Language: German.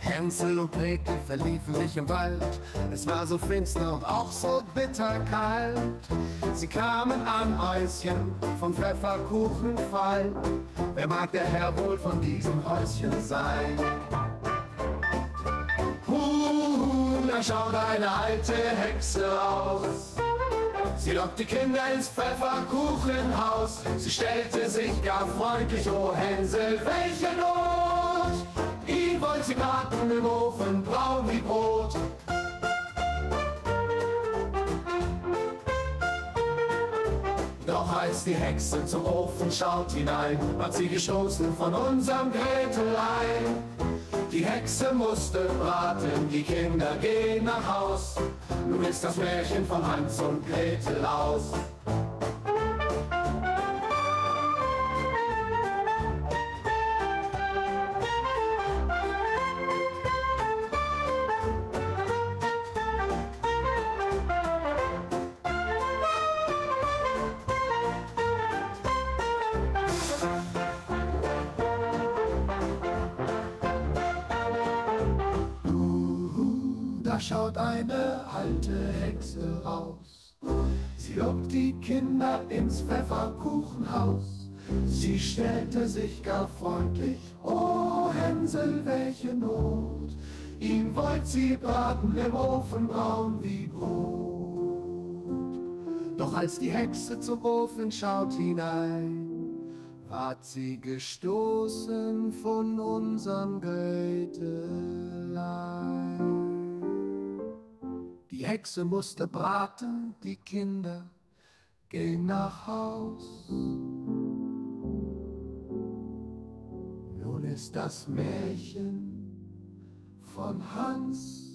Hänsel und Gretel verliefen sich im Wald. Es war so finster und auch so bitterkalt. Sie kamen am Häuschen vom Pfefferkuchenfall. Wer mag der Herr wohl von diesem Häuschen sein? Huhu, da schaut eine alte Hexe aus. Sie lockt die Kinder ins Pfefferkuchenhaus. Sie stellte sich gar freundlich, oh Hänsel, welche Not! Ihn wollt sie braten im Ofen, braun wie Brot. Doch als die Hexe zum Ofen schaut hinein, ward sie gestoßen von unserem Gretelein. Die Hexe musste braten, die Kinder gehen nach Haus. Ist das Märchen von Hans und Gretel aus. Da schaut eine alte Hexe raus. Sie lockt die Kinder ins Pfefferkuchenhaus. Sie stellte sich gar freundlich, oh Hänsel, welche Not. Ihn wollt sie braten im Ofen braun wie Brot. Doch als die Hexe zum Ofen schaut hinein, ward sie gestoßen von unserem Gretelein. Hexe musste braten, die Kinder gehen nach Haus. Nun ist das Märchen von Hans